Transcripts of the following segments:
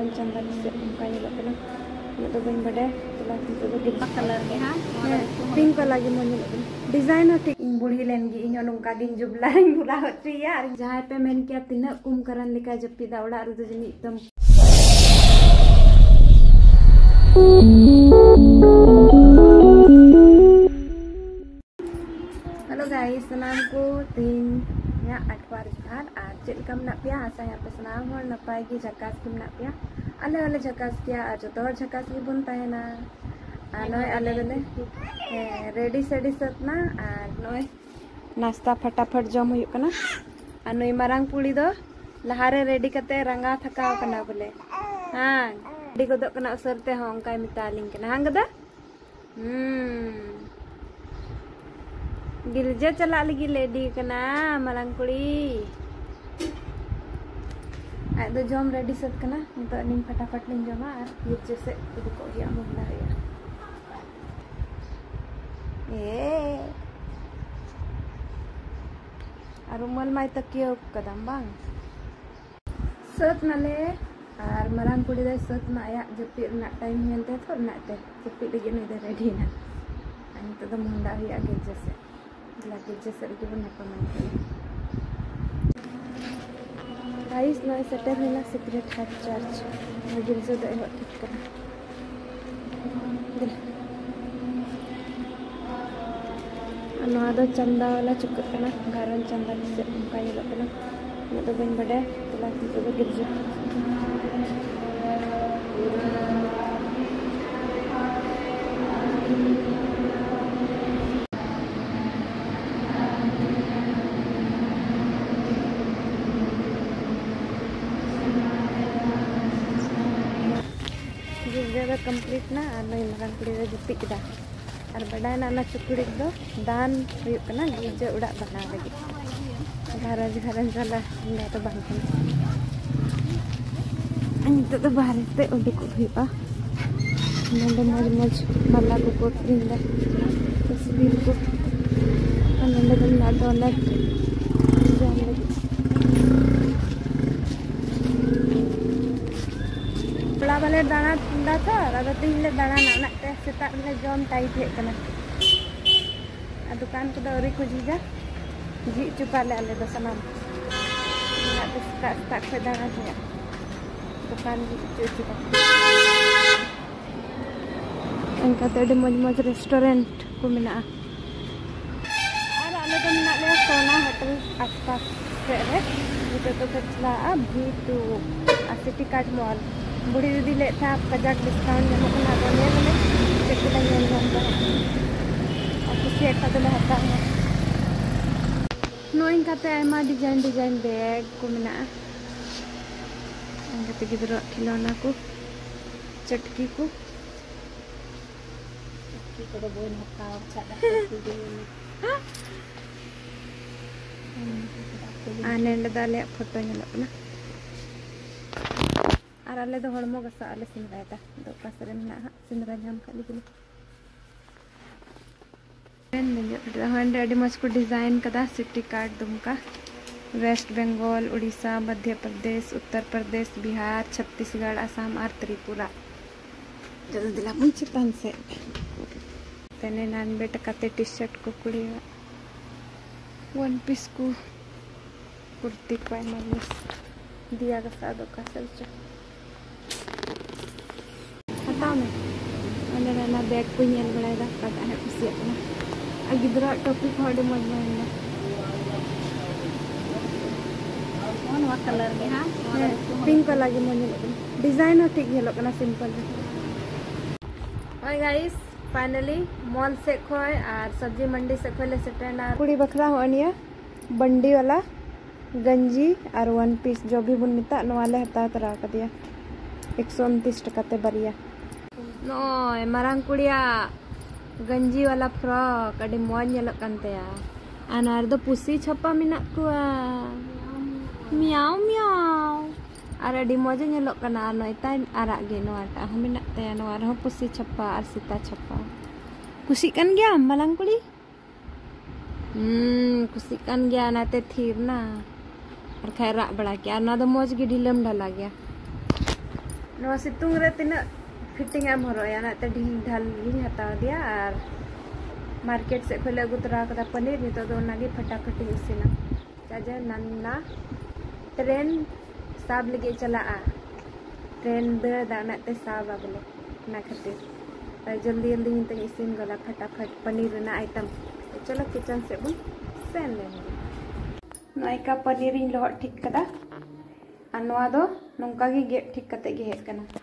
lo kena nggak tuh bing bade telah itu tuh di colour के हाँ ko lagi mo nyelo design ho tik budi len gi inyo nung kaging jubla ring bula hotri ya jahay pe men kya tina kum karan lika japi da ora ru jeni tam Halo guys, senam na pai gi jakas kim na pya ale ale jakas kya ar jotor jakas gi bun tahena ar noy ale dele ready sedi sat na ar noy नाश्ता फटाफट जम और नई मारांग पुड़ी दो लहारे ready करते रंगा कना बोले हाँ रेडी को दो कना उसरते हों का गिरजे चला लगी लेडी कना मारांग पुड़ी आज दो जम रेडी सत कना तो निम फटाफट लिंग जमा और से को या और उमल माई तकियो कदम बांग सत नाले और मरांग कुड़ी दे सत ना या जपि ना टाइम हेनते थोर ना ते जपि लगे नई दे रेडी ना तो मुंडा हुई आगे जैसे नॉय सेटल हैला सीक्रेट हार्ट चर्च मगिल जो दे हो ठीक चंदा वाला कना गारन चंदा से उनका ये लोग कना मैं तो बन बड़े कंप्लीट ना और नई मरान कुड़ी किदा और बड़ा चुकड़ी दो दान कना गिरजा उड़ा बना लगी वाला ना तो नित ते उडुक मज मज माला को तस्वीर को ना तो जान लगी बड़ा वाले दाना ठंडा था और तीन ले दाना नाना ते सेता ले जम टाइट हे कना आ दुकान को दौरी को जीजा जी चुका ले आले दसनाम ना तो सेता सेता पे दाना थे दुकान जी चु चुका इनका तो अड़ी मज मज रेस्टोरेंट को मिला और आले तो मिला ले सोना होटल आसपास से रे itu tuh kecila abi ᱵᱩᱲᱦᱤ ᱫᱤᱫᱤ ᱞᱟᱹᱭᱮᱫ ᱛᱟᱦᱮᱸ ᱠᱟᱡᱟᱠ ᱰᱤᱥᱠᱟᱣᱩᱱᱴ ᱧᱟᱢᱚᱜ ᱠᱟᱱᱟ ᱟᱫᱚ ᱧᱮᱞ ᱢᱮ ᱪᱮᱫ ᱠᱚᱞᱮ ᱧᱮᱞ ᱧᱟᱢ ᱮᱫᱟ ᱟᱨ ᱠᱩᱥᱤᱭᱟᱜ ᱠᱷᱟᱱ ᱫᱚᱞᱮ ᱦᱟᱛᱟᱣᱟ ᱱᱚᱜᱼᱚᱭ ᱠᱟᱛᱮ ᱟᱭᱢᱟ ᱰᱤᱡᱟᱭᱤᱱ ᱰᱤᱡᱟᱭᱤᱱ ᱵᱮᱜᱽ ᱠᱚ ᱢᱮᱱᱟᱜᱼᱟ ᱚᱱᱠᱟᱛᱮ ᱜᱤᱫᱽᱨᱟᱹᱣᱟᱜ ᱠᱷᱮᱞᱳᱱᱟ ᱠᱚ ᱪᱟᱴᱠᱤ ᱠᱚ ᱪᱟᱴᱠᱤ ᱠᱚᱫᱚ ᱵᱟᱹᱧ ᱦᱟᱛᱟᱣ ᱟᱠᱟᱫᱟ ᱟᱨ ᱱᱚᱰᱮ ᱫᱚ ᱟᱞᱮᱭᱟᱜ ᱯᱷᱳᱴᱳ ᱧᱮᱞᱚᱜ ᱠᱟᱱᱟ kali हंड अड़ी मज को डिज़ाइन कदा सिटी कार्ड दुमका वेस्ट बंगाल उड़ीसा मध्य प्रदेश उत्तर प्रदेश बिहार छत्तीसगढ़ असम और त्रिपुरा तन नान बेटा कते टी शर्ट को कुड़ी वन पीस को कुर्ती को एमएलएस दिया का का बैग को गिदरा टॉपिक मज कलर हाँ पिंक वाला के मन डिज़ाइन ठीक कना simple hi guys finally mall से और सब्ज़ी मंडी से खोले से ट्रेंड और कुड़ी बखरा होनिया बंडी वाला गंजी और वन पीस जो भी बुन मिता नवाले हता तरा का दिया एक सौ उनतीस टका ते बरिया No, eh, emarang kuliah. Ganji wala pro kadi muan nyelok Anar do pusi chapa minak kuah. Miau miau. Ara di moja nyelok kana ano ita arak geno ata minak taya no ara pusi chapa arsita sita chapa. Kusikan gya malang kuli. Hmm, kusikan gya nate thir na. Ar khai bala gya na do moj ge lem dala gya. No situng re tina ᱯᱷᱤᱴᱤᱝ ᱮᱢ ᱦᱚᱨᱚᱜᱼᱟ ᱚᱱᱟᱛᱮ ᱰᱷᱤᱝ ढाल ᱜᱤᱧ ᱦᱟᱛᱟᱣ ᱫᱮᱭᱟ ᱟᱨ market से खोले अगू तरा पनीर नित तो फटाफटी इसीना चाहे ना ट्रेन साब लगे चला ट्रेन दड़ते साबा बोले ना खातिर जल्दी जल्दी हिंते इसीन गला फटाफट पनीर आइटम तो चलो किचन से बन सेन नयका पनीर लहट ठीक कदा नौका गेट ठीक कर हेकना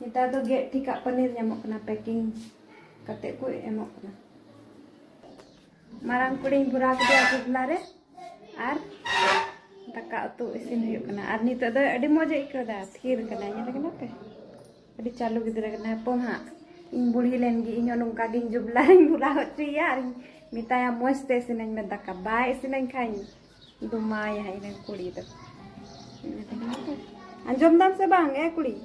Nita do gak, tikak penir jamu kena packing katet kue emok kena. Marang kuring burak dia aku belare. Ar daka tu isin hiu kena. Ar nita ada mau moja ikro da thir kena nyala kena ada calo gitu lagi kena pom ha. Ing buli len gi inyo nung kaging jublaring burak hoci ya. Mitaya moiste isineng me kabai sih isineng kain. dumai ya ini kuli tuh Anjom dam sebang ya eh kuli?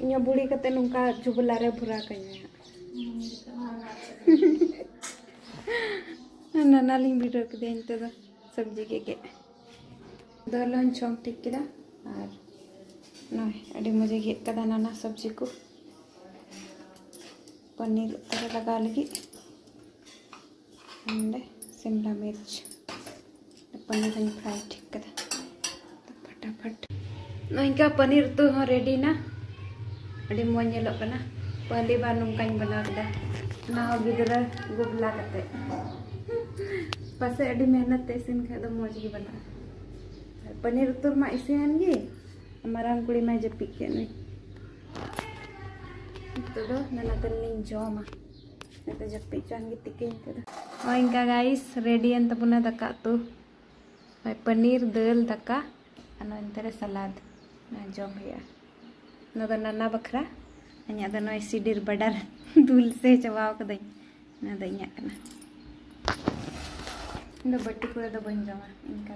ᱤᱧ ᱦᱚᱸ ᱵᱩᱲᱦᱤ ᱠᱟᱛᱮ ᱱᱚᱝᱠᱟ ᱡᱩᱵᱞᱟ ᱨᱮ ᱵᱷᱚᱨᱟᱣ ᱠᱟᱹᱧᱟ नाना लिंग video के दिन तो सब्जी के के दलन छोंक ठीक किदा और नय अड़ी मजे गे कदा नाना सब्जी को पनीर उतर लगा लगी अंडे शिमला मिर्च पनीर फ्राई ठीक कदा तो फटाफट नइका पनीर तो हाँ रेडी ना अड़ी मज ñelok kana पहली बार नongkañ बनाव कदा ना गिदरा गुबला कते पासे अड़ी मेहनत ते इसिन खाय दो मौज गे बना पनीर उतुर मा इसिन गे मारांग कुड़ी मा जपी के नई तो दो नना तलिंग जोमा नते जपी चान गे तिकिन तो और इनका गाइस रेडी एन तपुना दका तो भाई पनीर दाल दका अनो इंतरे सलाद ना जोम हुआ नाना बखरा अना सीडिर दूल से चाबाव कद बटी कुरे बी जमा इनका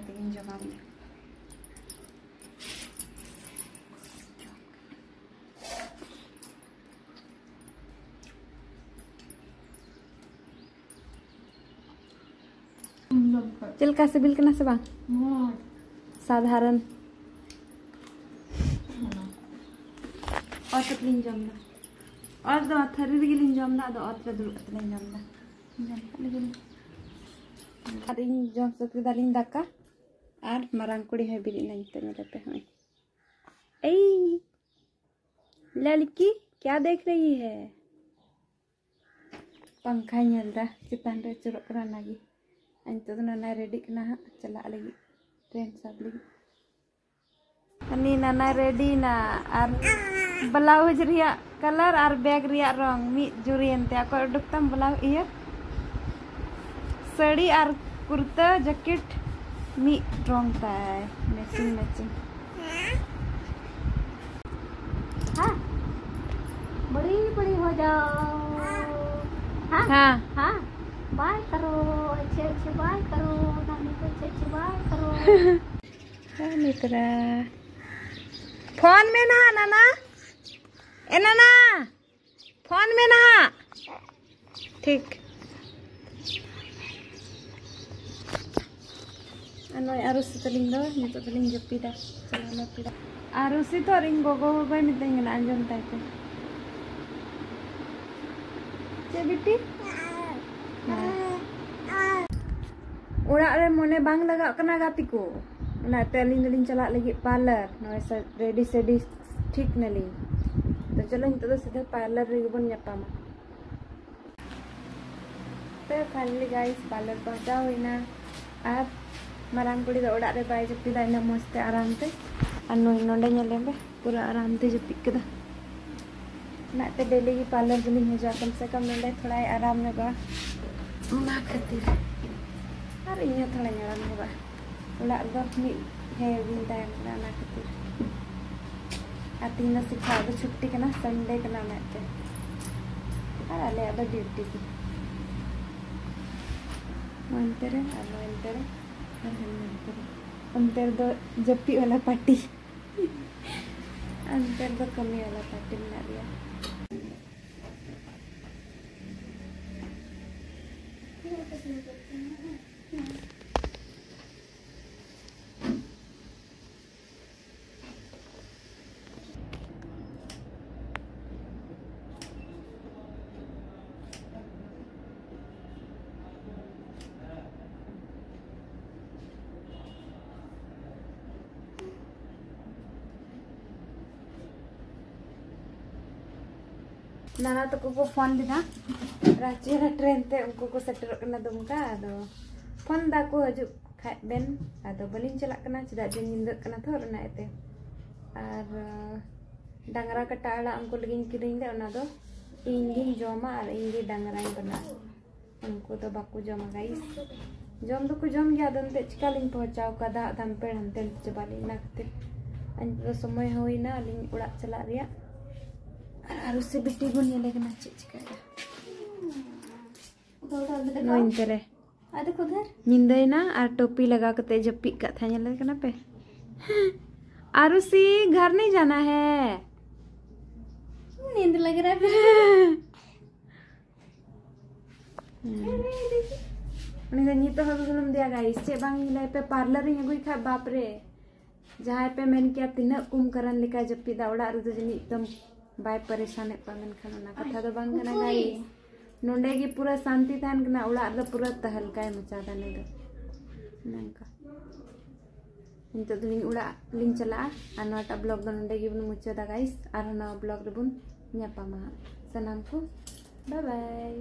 चलका से बिल्कना हाँ। साधारण। और तो अथरिर गिलिन जमला जम सकते दाका आर मरांकुड़ी है बिरी नहीं तो ए लड़की क्या देख रही है पंखा नहीं रहा चितान रे चुरक करना लगी अंत रेडी करना चला ट्रेन सब लगी अन्य रेडी ना आर ब्लाउज रिया कलर और बैग रिया रंग मी जुरी एंते ako uduktam blouse iya. Sari और कुर्ता जैकेट मी रंग मैचिंग मैचिंग हाँ बड़ी बड़ी हो जाओ हाँ हाँ हाँ बाय करो अच्छे अच्छे बाय करो नानी को अच्छे अच्छे बाय करो हाँ मित्रा फ़ोन में ना नाना ए नाना फोन में ना ठीक ano arusi taling do nito taling japida chala na pida arusi to ring gogo gogo miteng na anjom tay ko che biti orang re mone bang lagak kena gati ko na teling teling chalak lagi parlor no sa ready steady ठीक नली तो चलो इन तो सीधे parlour रे बन nyapama तो finally guys parlour पहुँचा हुई ना। अब मारांग कुड़ी दो ओड़ा बाय जपिदा इना मस्ते आराम ते और नोई नोंडे बे पूरा आराम ते जपिक कदा नाते डेली की पार्लर गली में जा कम से कम नोंडे थोड़ा आराम खातिर और इnya थोड़ा आराम ओड़ा दो मी है टाइम ना खातिर तीन सिखा दो छुट्टी कना संडे कना नाते और अले अदो ड्यूटी की मंतरे और मंतरे अंतर दो जप्पी वाला पार्टी कमी वाला पार्टी बना दिया नाना तक को फ़ोन लेना रांची ट्रेन ते उनको को सेटर करना दुमका आदो फ़ोन दा को हजू खाय बेन आदो बलिन चला करना चदा जे निंद करना थो रना एते और डांगरा कटा अड़ा उनको लगिन किरिंग दे ओना दो इंगिन जोमा और इंगी डांगरा बना उनको तो बाकू जोमा गाइस जोम दो को जोम गया दंते चिकालिंग पहुंचाओ का दा दम पे हंते चबाली ना अन समय होइना लिंग उड़ा चला रिया और उससे बिट्टी लेकिन अच्छे चिकाया और टोपी लगा के जप्पी का था पे। आरुषि घर नहीं जाना है। नींद लग रहा है उन्हें तो नहीं तो हम दिया गाइस चे बांग पे पार्लर ही खा बाप रे। जहाँ पे मैंने क्या तीना कुम करन लिखा जप्पी दा उड़ा जनी एकदम ᱵᱟᱭ ᱯᱟᱨᱮᱥᱟᱱᱮᱫ ᱠᱚᱣᱟ ᱢᱮᱱᱠᱷᱟᱱ ᱚᱱᱟ ᱠᱟᱛᱷᱟ ᱫᱚ ᱵᱟᱝ ᱠᱟᱱᱟ ᱜᱟᱭᱤ ᱱᱚᱸᱰᱮ ᱜᱮ ᱯᱩᱨᱟᱹ ᱥᱟᱱᱛᱤ ᱛᱟᱦᱮᱱ ᱠᱟᱱᱟ ᱚᱲᱟᱜ ᱨᱮ ᱯᱩᱨᱟᱹ ᱛᱟᱦᱞᱠᱟᱭ ᱢᱟᱪᱟᱣᱫᱟ ᱱᱩᱭ ᱫᱚ ᱱᱚᱝᱠᱟ ᱱᱤᱛᱚᱜ ᱫᱚᱞᱤᱧ ᱚᱲᱟᱜ ᱞᱤᱧ ᱪᱟᱞᱟᱜᱼᱟ ᱟᱨ ᱱᱚᱣᱟᱴᱟᱜ ᱵᱞᱚᱜ ᱫᱚ ᱱᱚᱸᱰᱮ ᱜᱮᱵᱚᱱ ᱢᱩᱪᱟᱹᱫᱟ ᱜᱟᱭᱤᱥ ᱟᱨᱦᱚᱸ ᱱᱚᱣᱟ ᱵᱞᱚᱜ ᱨᱮᱵᱚᱱ ᱧᱟᱯᱟᱢᱟ ᱥᱟᱱᱟᱢ ᱠᱚ ᱵᱟᱭ ᱵᱟᱭ